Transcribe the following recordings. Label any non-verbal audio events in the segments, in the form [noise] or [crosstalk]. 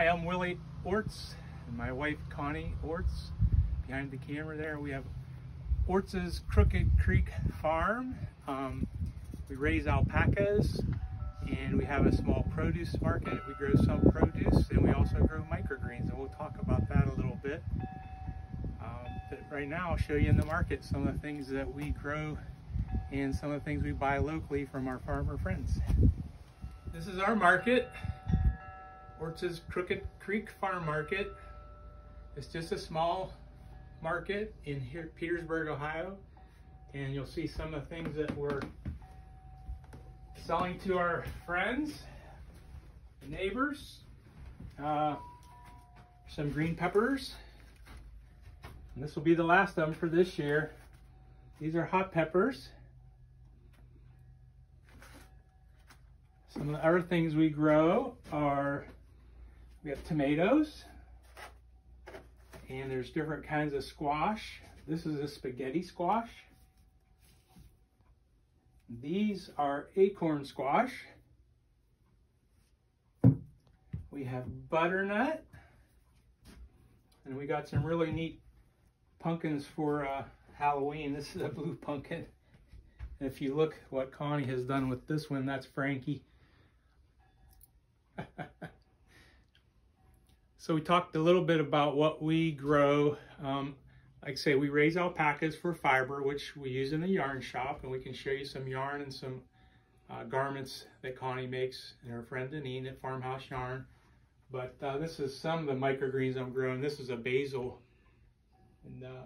Hi, I'm Willie Ortz and my wife Connie Ortz. Behind the camera there we have Ortz's Crooked Creek Farm. Um, we raise alpacas and we have a small produce market. We grow some produce and we also grow microgreens and we'll talk about that a little bit. Um, but right now I'll show you in the market some of the things that we grow and some of the things we buy locally from our farmer friends. This is our market. Ortz's Crooked Creek Farm Market. It's just a small market in here, Petersburg, Ohio. And you'll see some of the things that we're selling to our friends, neighbors. Uh, some green peppers. And this will be the last of them for this year. These are hot peppers. Some of the other things we grow are we have tomatoes, and there's different kinds of squash. This is a spaghetti squash. These are acorn squash. We have butternut. And we got some really neat pumpkins for uh, Halloween. This is a blue pumpkin. And if you look what Connie has done with this one, that's Frankie. [laughs] So we talked a little bit about what we grow. Um, like I say, we raise alpacas for fiber, which we use in the yarn shop, and we can show you some yarn and some uh, garments that Connie makes and her friend Deneen at Farmhouse Yarn. But uh, this is some of the microgreens I'm growing. This is a basil. And uh,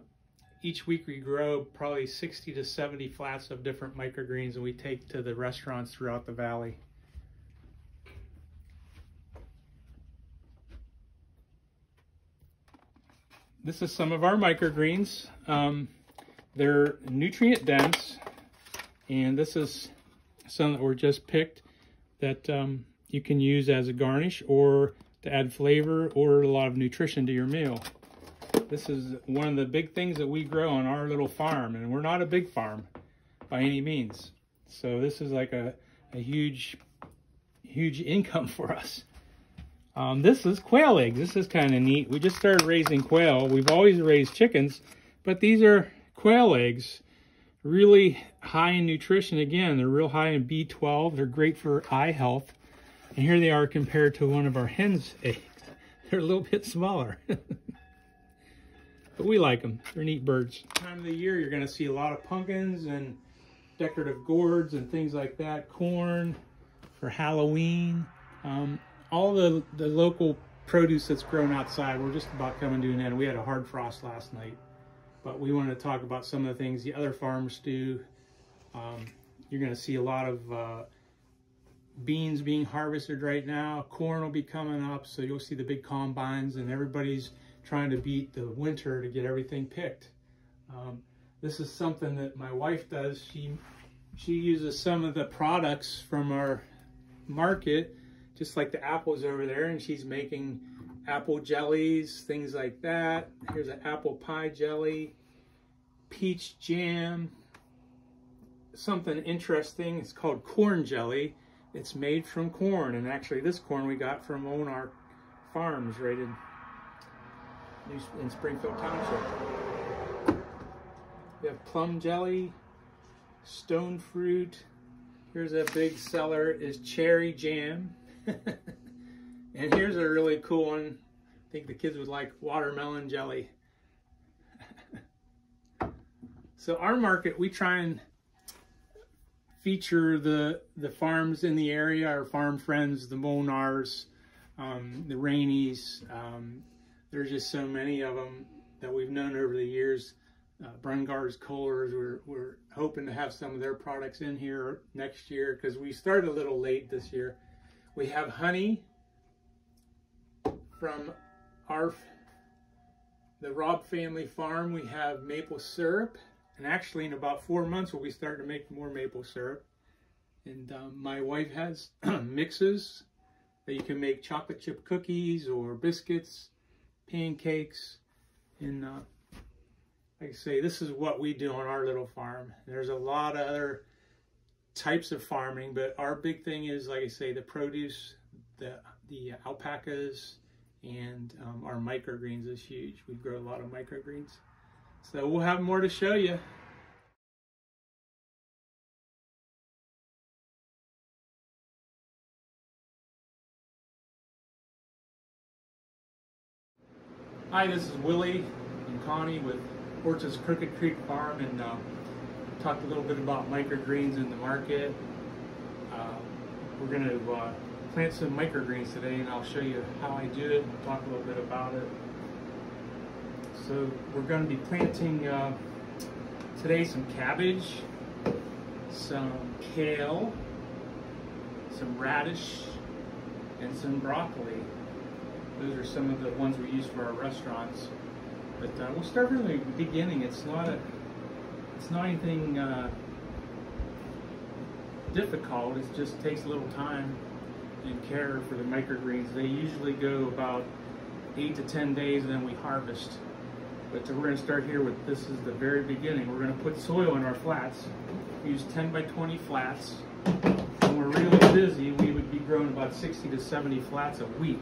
each week we grow probably 60 to 70 flats of different microgreens and we take to the restaurants throughout the valley. This is some of our microgreens. Um, they're nutrient dense, and this is some that were just picked that um, you can use as a garnish or to add flavor or a lot of nutrition to your meal. This is one of the big things that we grow on our little farm, and we're not a big farm by any means. So this is like a, a huge, huge [laughs] income for us. Um, this is quail eggs. This is kind of neat. We just started raising quail. We've always raised chickens, but these are quail eggs. Really high in nutrition. Again, they're real high in B12. They're great for eye health. And here they are compared to one of our hen's eggs. [laughs] They're a little bit smaller. [laughs] but we like them. They're neat birds. Time of the year, you're going to see a lot of pumpkins and decorative gourds and things like that. Corn for Halloween. Um, all the, the local produce that's grown outside, we're just about coming to an end. We had a hard frost last night, but we wanted to talk about some of the things the other farms do. Um, you're going to see a lot of uh, beans being harvested right now. Corn will be coming up, so you'll see the big combines, and everybody's trying to beat the winter to get everything picked. Um, this is something that my wife does. She she uses some of the products from our market just like the apples over there and she's making apple jellies, things like that. Here's an apple pie jelly, peach jam, something interesting. It's called corn jelly. It's made from corn and actually this corn we got from Onar Farms right in, in Springfield Township. We have plum jelly, stone fruit. Here's a big seller is cherry jam. [laughs] and here's a really cool one. I think the kids would like watermelon jelly. [laughs] so our market, we try and feature the the farms in the area, our farm friends, the Monars, um, the Rainies. Um, there's just so many of them that we've known over the years. Uh, Brungars, Kohlers, we're, we're hoping to have some of their products in here next year because we started a little late this year. We have honey from our the Rob family farm. We have maple syrup. And actually in about four months we'll be starting to make more maple syrup. And um, my wife has [clears throat] mixes that you can make chocolate chip cookies or biscuits, pancakes. And uh, like I say, this is what we do on our little farm. There's a lot of other types of farming, but our big thing is, like I say, the produce, the, the alpacas, and um, our microgreens is huge. We grow a lot of microgreens. So we'll have more to show you. Hi, this is Willie and Connie with Ortz's Crooked Creek Farm and uh, talked a little bit about microgreens in the market. Uh, we're going to uh, plant some microgreens today and I'll show you how I do it and talk a little bit about it. So we're going to be planting uh, today some cabbage, some kale, some radish, and some broccoli. Those are some of the ones we use for our restaurants. But uh, we'll start from the beginning. It's not a, it's not anything uh, difficult. It just takes a little time and care for the microgreens. They usually go about eight to ten days, and then we harvest. But we're going to start here with this is the very beginning. We're going to put soil in our flats. We use 10 by 20 flats. When we're really busy, we would be growing about 60 to 70 flats a week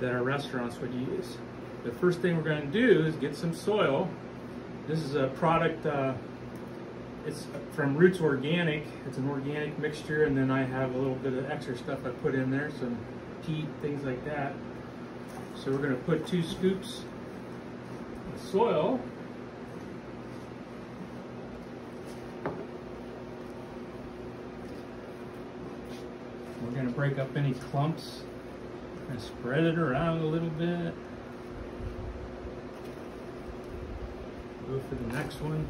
that our restaurants would use. The first thing we're going to do is get some soil. This is a product, uh, it's from Roots Organic. It's an organic mixture, and then I have a little bit of extra stuff I put in there, some peat, things like that. So we're going to put two scoops of soil We're going to break up any clumps and spread it around a little bit. Go for the next one.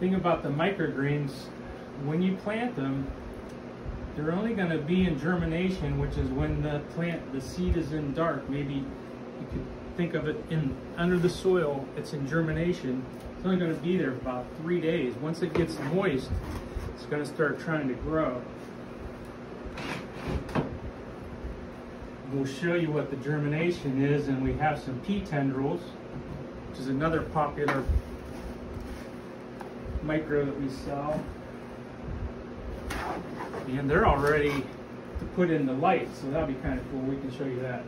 Thing about the microgreens, when you plant them, they're only going to be in germination, which is when the plant, the seed is in dark. Maybe you could think of it in under the soil. It's in germination. It's only going to be there for about three days. Once it gets moist, it's going to start trying to grow. We'll show you what the germination is, and we have some pea tendrils, which is another popular micro that we sell. And they're all ready to put in the light, so that'll be kind of cool. We can show you that.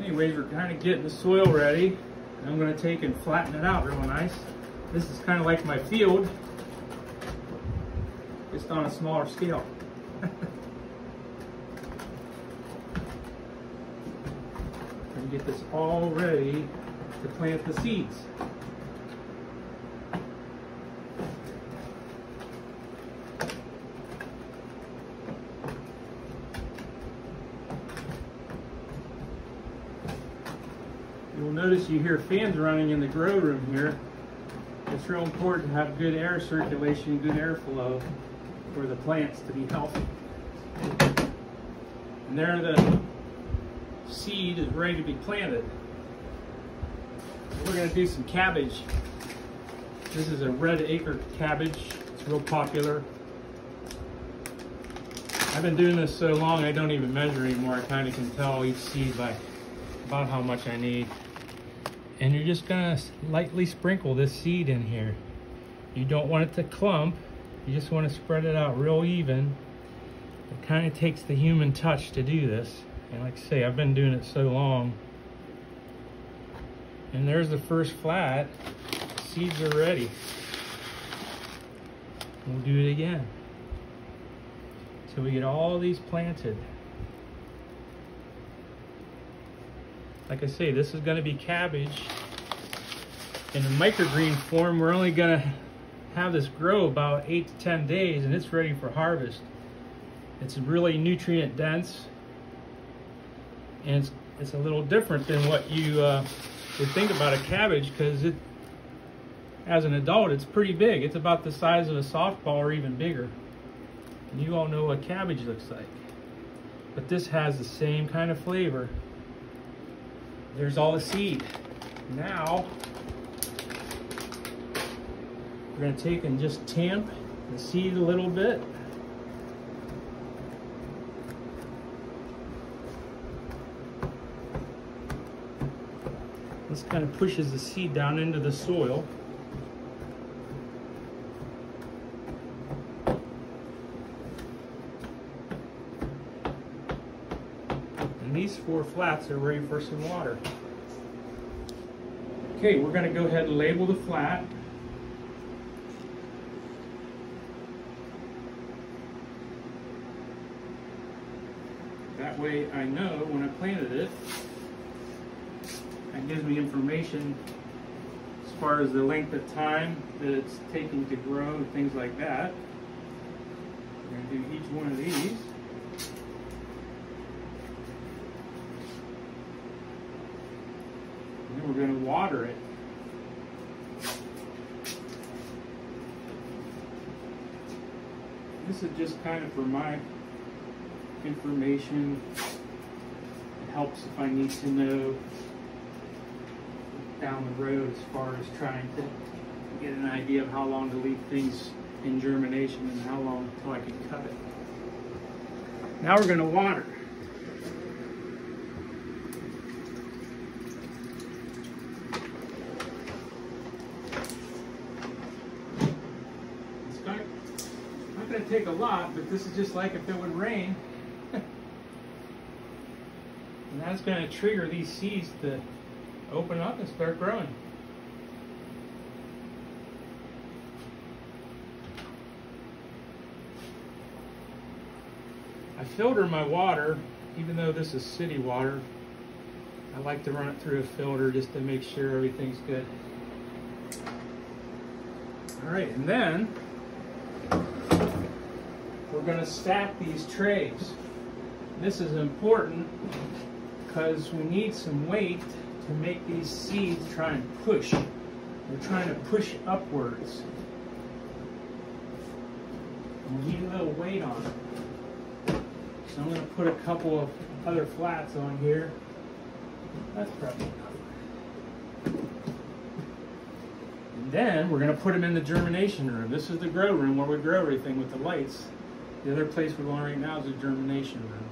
Anyways, we're kind of getting the soil ready. I'm going to take and flatten it out real nice. This is kind of like my field, just on a smaller scale. [laughs] and get this all ready to plant the seeds. You'll notice you hear fans running in the grow room here. It's real important to have good air circulation, good airflow for the plants to be healthy. And there the seed is ready to be planted. We're going to do some cabbage. This is a red acre cabbage. It's real popular. I've been doing this so long I don't even measure anymore. I kind of can tell each seed by about how much I need. And you're just gonna lightly sprinkle this seed in here. You don't want it to clump. You just want to spread it out real even. It kind of takes the human touch to do this. And like I say, I've been doing it so long. And there's the first flat. Seeds are ready. We'll do it again. So we get all these planted. Like I say, this is gonna be cabbage. In a microgreen form, we're only gonna have this grow about eight to 10 days and it's ready for harvest. It's really nutrient dense and it's, it's a little different than what you uh, would think about a cabbage because it, as an adult, it's pretty big. It's about the size of a softball or even bigger. And you all know what cabbage looks like. But this has the same kind of flavor. There's all the seed. Now, we're gonna take and just tamp the seed a little bit. This kind of pushes the seed down into the soil. And these four flats are ready for some water. Okay, we're gonna go ahead and label the flat. That way I know when I planted it, it gives me information as far as the length of time that it's taking to grow and things like that. We're to do each one of these. And then we're going to water it. This is just kind of for my information. It helps if I need to know down the road as far as trying to get an idea of how long to leave things in germination and how long until I can cut it. Now we're going to water. It's not, not going to take a lot, but this is just like if it would rain. That's going to trigger these seeds to open up and start growing. I filter my water, even though this is city water. I like to run it through a filter just to make sure everything's good. All right, and then we're going to stack these trays. This is important because we need some weight to make these seeds try and push. We're trying to push upwards. We need a little weight on it. So I'm going to put a couple of other flats on here. That's probably enough. And then we're going to put them in the germination room. This is the grow room where we grow everything with the lights. The other place we're going right now is the germination room.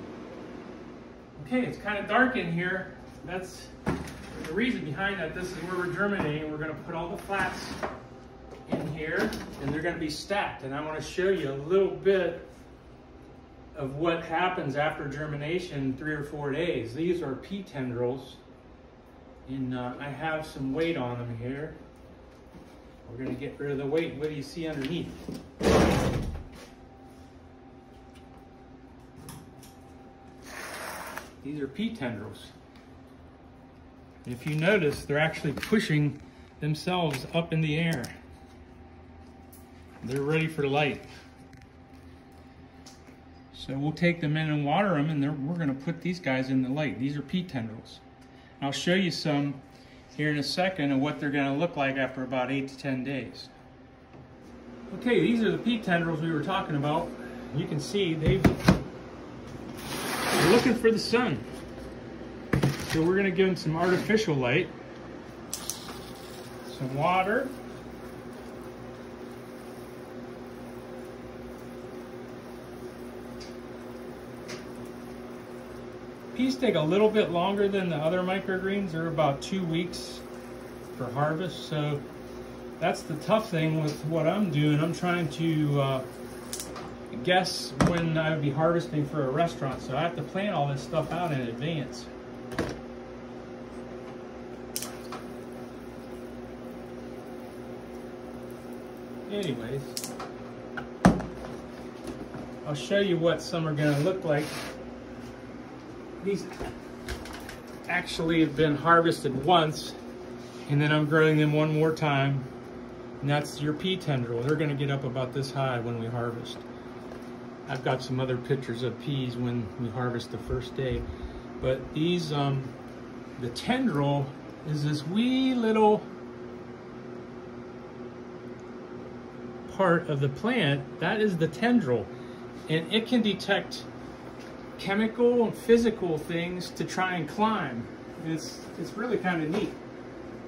Okay, it's kind of dark in here. That's the reason behind that. This is where we're germinating. We're going to put all the flats in here and they're going to be stacked. And I want to show you a little bit of what happens after germination three or four days. These are pea tendrils and uh, I have some weight on them here. We're going to get rid of the weight. What do you see underneath? These are pea tendrils. If you notice, they're actually pushing themselves up in the air. They're ready for light. So we'll take them in and water them and we're gonna put these guys in the light. These are pea tendrils. I'll show you some here in a second of what they're gonna look like after about eight to 10 days. Okay, these are the pea tendrils we were talking about. You can see they've, they're looking for the sun. So we're gonna give them some artificial light, some water, Peas take a little bit longer than the other microgreens. They're about two weeks for harvest. So that's the tough thing with what I'm doing. I'm trying to uh, guess when I would be harvesting for a restaurant. So I have to plan all this stuff out in advance. Anyways, I'll show you what some are going to look like these actually have been harvested once and then I'm growing them one more time and that's your pea tendril. They're gonna get up about this high when we harvest. I've got some other pictures of peas when we harvest the first day. But these, um, the tendril is this wee little part of the plant. That is the tendril. And it can detect chemical and physical things to try and climb. It's, it's really kind of neat.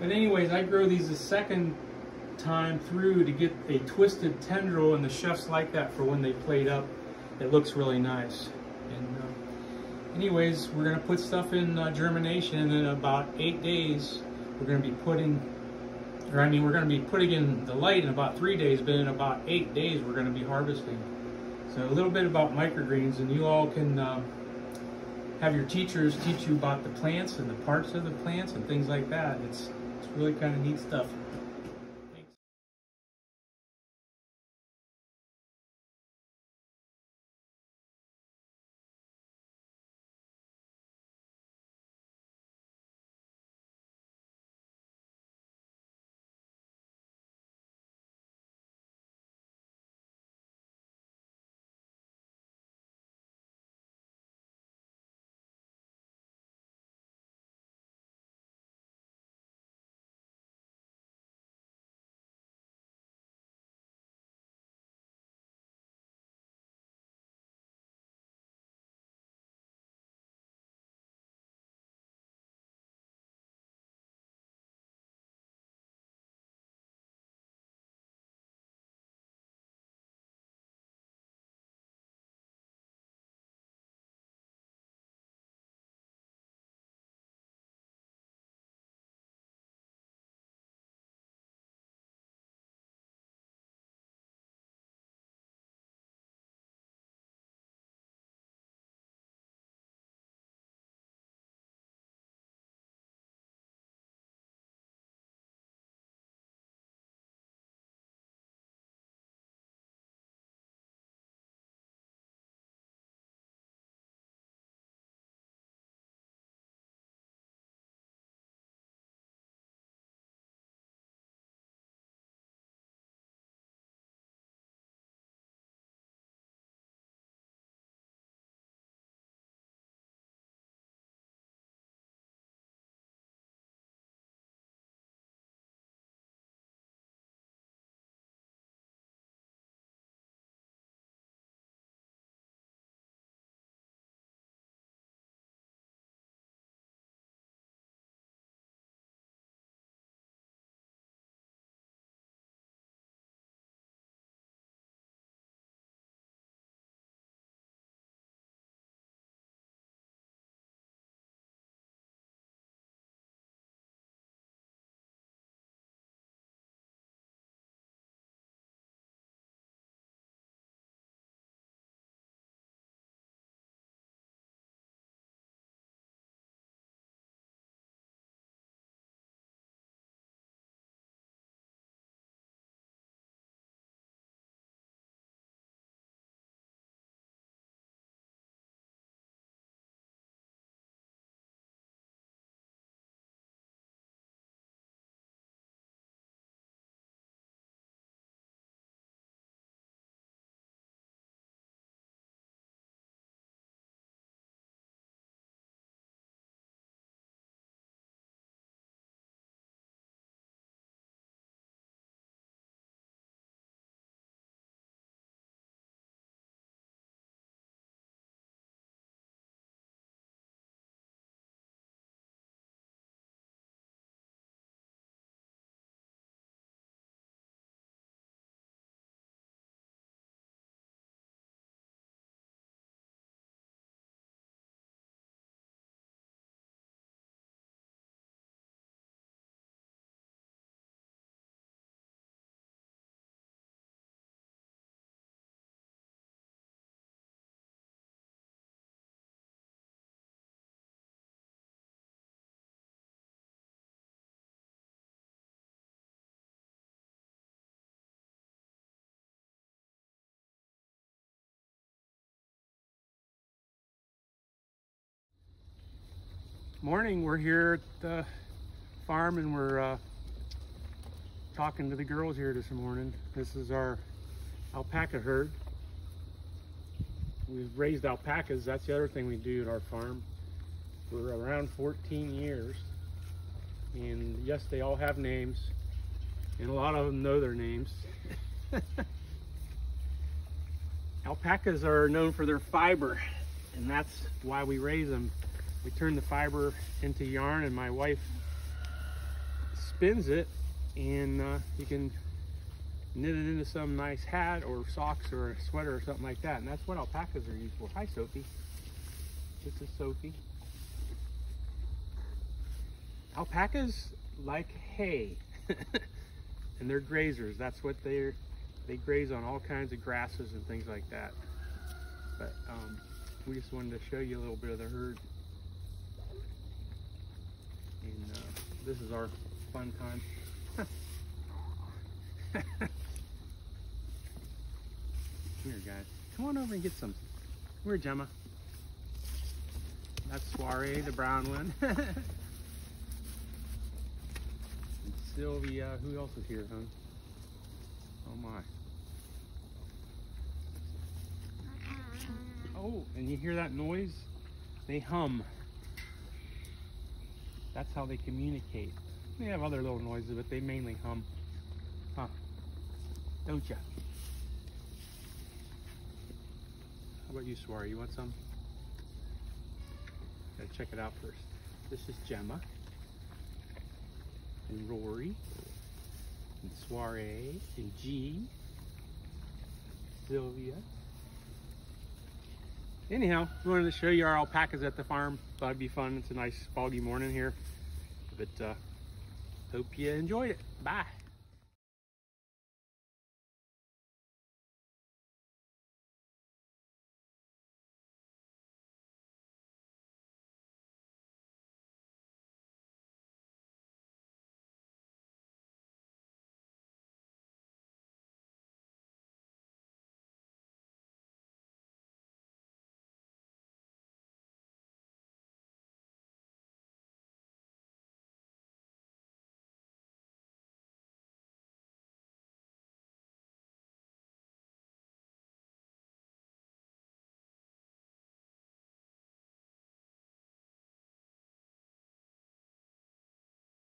But anyways, I grow these a second time through to get a twisted tendril and the chefs like that for when they plate up. It looks really nice. And uh, anyways, we're gonna put stuff in uh, germination and in about eight days, we're gonna be putting, or I mean, we're gonna be putting in the light in about three days, but in about eight days, we're gonna be harvesting. So a little bit about microgreens, and you all can uh, have your teachers teach you about the plants and the parts of the plants and things like that. It's it's really kind of neat stuff. Morning, we're here at the farm and we're uh, talking to the girls here this morning. This is our alpaca herd. We've raised alpacas, that's the other thing we do at our farm. We're around 14 years. And yes, they all have names. And a lot of them know their names. [laughs] Alpacas are known for their fiber. And that's why we raise them we turn the fiber into yarn and my wife spins it and uh, you can knit it into some nice hat or socks or a sweater or something like that. And that's what alpacas are used for. Hi, Sophie. This is Sophie. Alpacas like hay [laughs] and they're grazers. That's what they're, they graze on all kinds of grasses and things like that. But um, we just wanted to show you a little bit of the herd. And uh, this is our fun time. Come [laughs] here, guys. Come on over and get some. Come here, Gemma. That's Soiree, the brown one. [laughs] and Sylvia. Who else is here, huh? Oh my. Oh, and you hear that noise? They hum. That's how they communicate. They have other little noises, but they mainly hum. Huh. Don't ya? How about you, Soiree? You want some? Gotta check it out first. This is Gemma. And Rory. And Soiree. And G. Sylvia. Anyhow, we wanted to show you our alpacas at the farm. Thought it'd be fun. It's a nice foggy morning here. But uh, hope you enjoyed it. Bye.